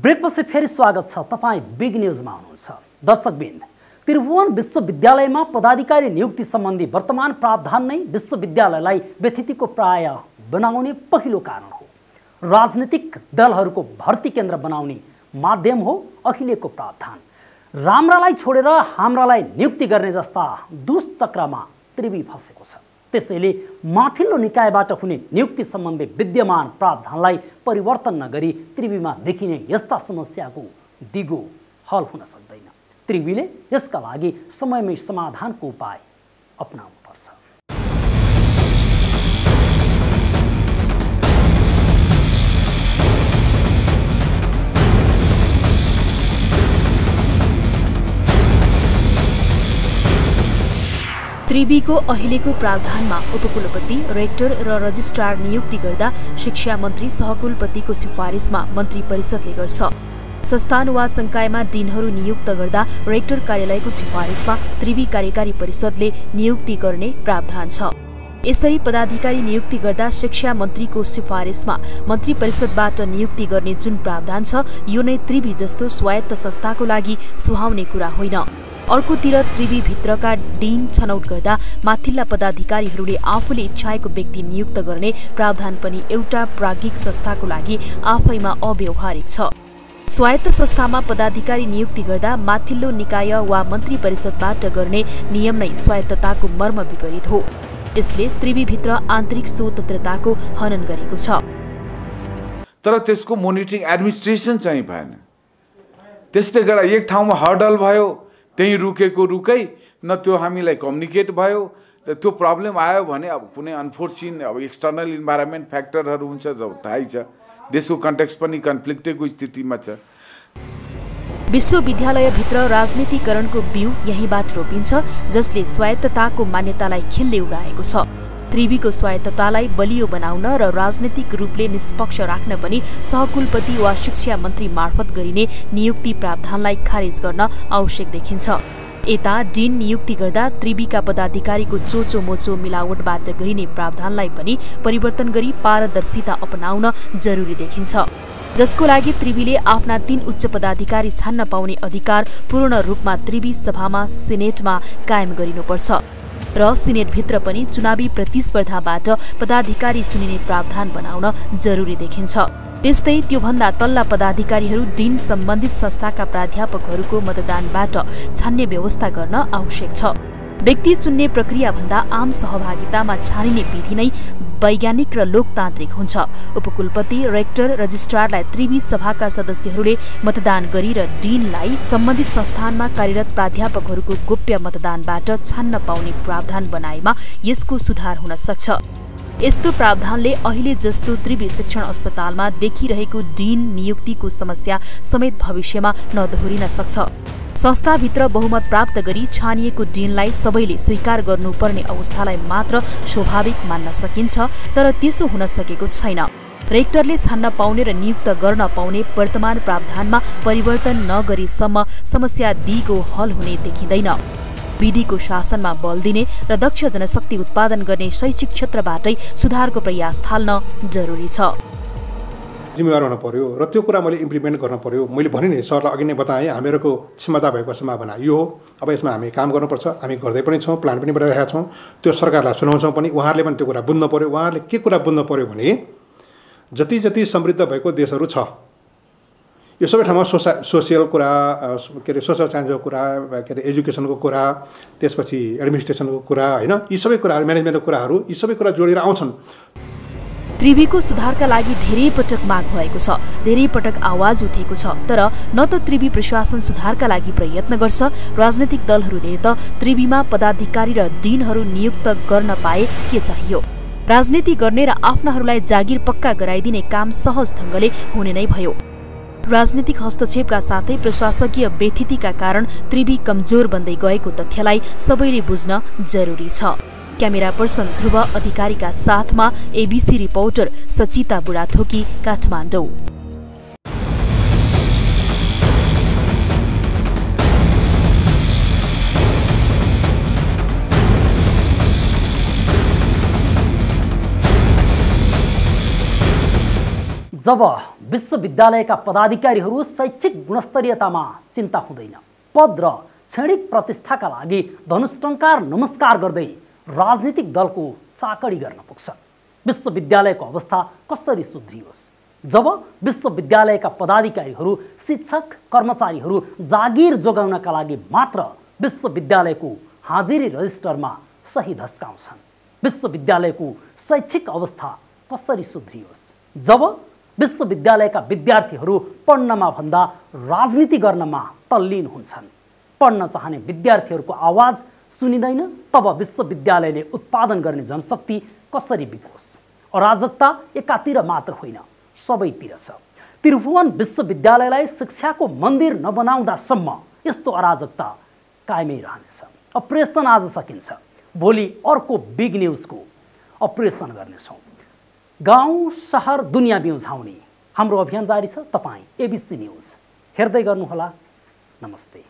ब्रेकपछि फेरि स्वागत छ। तपाईँ बिग न्युजमा हुनुहुन्छ। दर्शकबिन्द त्रिभुवन विश्वविद्यालयमा पदाधिकारी नियुक्ति सम्बन्धी वर्तमान प्रावधान नै विश्वविद्यालयलाई व्यथितिको प्राय बनाउने पहिलो कारण हो। राजनीतिक दलहरूको भर्ती केन्द्र बनाउने माध्यम हो अहिलेको प्रावधान। राम्रालाई छोडेर हाम्रालाई नियुक्ति गर्ने जस्ता दुष्चक्रमा त्रिवी फँसेको छ। त्यसैले माथिल्लो निकायबाट हुने नियुक्ति सम्बन्धी विद्यमान प्रावधानलाई परिवर्तन नगरी त्रिवीमा देखिने यस्ता समस्याको दिगो हल हुन सक्दैन। त्रिवीले यसका लागि समयमै समाधानको उपाय अपनाउनुपर्छ त्रिवीको अहिलेको प्रावधानमा उपकुलपति रेक्टर र रजिस्ट्रार नियुक्ति गर्दा शिक्षा मन्त्री सहकुलपतिको सिफारिसमा मन्त्री परिषदले गर्छ। संस्थान वा संकायमा डिनहरू नियुक्त गर्दा रेक्टर कार्यालयको सिफारिसमा त्रिवी कार्यकारी परिषदले नियुक्ति गर्ने प्रावधान छ। यसरी पदाधिकारी नियुक्ति गर्दा शिक्षा मन्त्रीको सिफारिसमा मन्त्री परिषदबाट नियुक्ति गर्ने जुन प्रावधान छ यो नै त्रिवी जस्तो स्वायत्त संस्थाको लागि सुहाउने कुरा होइन। अर्कोतिर त्रिवीभित्रका डिन छनौट गर्दा माथिल्ला पदाधिकारीहरूले आफूले इच्छाएको व्यक्ति नियुक्त गर्ने प्रावधान पनि एउटा प्राज्ञिक संस्थाको लागि आफैमा अव्यवहारिक छ। स्वायत्त संस्थामा पदाधिकारी नियुक्ति गर्दा माथिल्लो निकाय वा मन्त्री परिषदबाट गर्ने नियम नै स्वायत्तताको मर्म विपरीत हो। यसले त्रिवीभित्र आन्तरिक स्वतन्त्रताको हनन गरेको छ। तर त्यसको मोनिटरिङ एडमिनिस्ट्रेसन चाहिँ भएन। त्यसले गर्दा एक ठाउँमा हर्डल भयो त्यहीँ रुकेको रुकै न त्यो हामीलाई कम्युनिकेट भयो र त्यो प्रब्लम आयो भने अब कुनै अनफोर्सिन अब एक्सटर्नल इन्भाइरोमेन्ट फ्याक्टरहरू हुन्छ जब थाहै छ। देशको कन्टेक्स्ट पनि कन्फ्लिक्टेको स्थितिमा छ। विश्वविद्यालयभित्र राजनीतिकरणको बिउ यहीँबाट रोपिन्छ जसले स्वायत्तताको मान्यतालाई खिल्ले उडाएको छ। त्रिवीको स्वायत्ततालाई बलियो बनाउन र राजनैतिक रूपले निष्पक्ष राख्न पनि सहकुलपति वा शिक्षा मन्त्री मार्फत गरिने नियुक्ति प्रावधानलाई खारेज गर्न आवश्यक देखिन्छ। यता डिन नियुक्ति गर्दा त्रिवीका पदाधिकारीको चोचो मोचो मिलावटबाट गरिने प्रावधानलाई पनि परिवर्तन गरी पारदर्शिता अपनाउन जरुरी देखिन्छ। जसको लागि त्रिवीले आफ्ना तीन उच्च पदाधिकारी छान्न पाउने अधिकार पूर्ण रूपमा त्रिवी सभामा सिनेटमा कायम गरिनुपर्छ। र सिनेटभित्र पनि चुनावी प्रतिस्पर्धाबाट पदाधिकारी चुनिने प्रावधान बनाउन जरुरी देखिन्छ। त्यस्तै त्योभन्दा तल्ला पदाधिकारीहरू डिन सम्बन्धित संस्थाका प्राध्यापकहरूको मतदानबाट छान्ने व्यवस्था गर्न आवश्यक छ। व्यक्ति चुन्ने प्रक्रिया भन्दा आम सहभागितामा छानिने विधि नै वैज्ञानिक र लोकतान्त्रिक हुन्छ। उपकुलपति रेक्टर रजिस्ट्रारलाई त्रिवी सभाका सदस्यहरूले मतदान गरी र डिनलाई सम्बन्धित संस्थानमा कार्यरत प्राध्यापकहरूको गोप्य मतदानबाट छान्न पाउने प्रावधान बनाएमा यसको सुधार हुन सक्छ। यस्तो प्रावधानले अहिले जस्तो त्रिवी शिक्षण अस्पतालमा देखिरहेको डिन नियुक्तिको समस्या समेत भविष्यमा नदोहोरिन सक्छ। संस्थाभित्र बहुमत प्राप्त गरी छानिएको डिनलाई सबैले स्वीकार गर्नुपर्ने अवस्थालाई मात्र स्वाभाविक मान्न सकिन्छ तर त्यसो हुन सकेको छैन। रेक्टरले छान्न पाउने र नियुक्त गर्न पाउने वर्तमान प्रावधानमा परिवर्तन नगरेसम्म समस्या दिगो हल हुने देखिँदैन। विधिको शासनमा बल दिने र दक्ष जनशक्ति उत्पादन गर्ने शैक्षिक क्षेत्रबाटै सुधारको प्रयास थाल्न जरुरी छ। जिम्मेवार हुन पर्यो र त्यो कुरा मैले इम्प्लिमेन्ट गर्न पर्यो। मैले भने नि सरलाई अघि नै बताएँ हामीहरूको क्षमता भएको सम्भावना यो हो। अब यसमा हामी काम गर्नुपर्छ हामी गर्दै पनि छौँ प्लान पनि बनाइरहेका छौँ। त्यो सरकारलाई सुनाउँछौँ पनि उहाँहरूले पनि त्यो कुरा बुझ्नु पऱ्यो उहाँहरूले के कुरा बुझ्नु पऱ्यो भने जति जति समृद्ध भएको देशहरू छ यो सबै ठाउँमा सोसा सोसियल कुरा के अरे सोसल साइन्सको कुरा के अरे एजुकेसनको कुरा त्यसपछि एडमिनिस्ट्रेसनको कुरा होइन यी सबै कुराहरू म्यानेजमेन्टको कुराहरू यी सबै कुरा जोडेर आउँछन्। त्रिवीको सुधारका लागि धेरै पटक माग भएको छ। धेरै पटक आवाज उठेको छ तर न त त्रिवी प्रशासन सुधारका लागि प्रयत्न गर्छ। राजनैतिक दलहरूले त त्रिवीमा पदाधिकारी र डिनहरू नियुक्त गर्न पाए के चाहियो? राजनीति गर्ने र आफ्नाहरूलाई जागिर पक्का गराइदिने काम सहज ढङ्गले हुने नै भयो। राजनीतिक हस्तक्षेपका साथै प्रशासकीय व्यथितिका कारण त्रिवी कमजोर बन्दै गएको तथ्यलाई सबैले बुझ्न जरुरी छ। क्यामेरा पर्सन ध्रुव अधिकारीका साथमा एबिसी रिपोर्टर सचिता बुढाथोकी काठमाडौँ। जब विश्वविद्यालयका पदाधिकारीहरू शैक्षिक गुणस्तरीयतामा चिन्ता हुँदैन पद र क्षणिक प्रतिष्ठाका लागि धनुष्टङ्कार नमस्कार गर्दै राजनीतिक दलको चाकडी गर्न पुग्छ। विश्वविद्यालयको अवस्था कसरी सुध्रियोस्? जब विश्वविद्यालयका पदाधिकारीहरू शिक्षक कर्मचारीहरू जागिर जोगाउनका लागि मात्र विश्वविद्यालयको हाजिरी रजिस्टरमा सही धस्काउँछन् विश्वविद्यालयको शैक्षिक अवस्था कसरी सुध्रियोस्? जब विश्वविद्यालयका विद्यार्थीहरू पढ्नमा भन्दा राजनीति गर्नमा तल्लीन हुन्छन् पढ्न चाहने विद्यार्थीहरूको आवाज सुनिँदैन? तब विश्वविद्यालयले उत्पादन गर्ने जनशक्ति कसरी बिपोस् अराजकता एकातिर मात्र होइन सबैतिर छ। त्रिभुवन विश्वविद्यालयलाई शिक्षाको मन्दिर नबनाउँदासम्म यस्तो अराजकता कायमै रहनेछ। अपरेसन आज सकिन्छ। भोलि अर्को बिग न्युजको अपरेसन गर्नेछौँ। गाउँ सहर दुनियाँ बिउझाउने हाम्रो अभियान जारी छ। तपाईँ एबिसी न्युज हेर्दै गर्नुहोला। नमस्ते।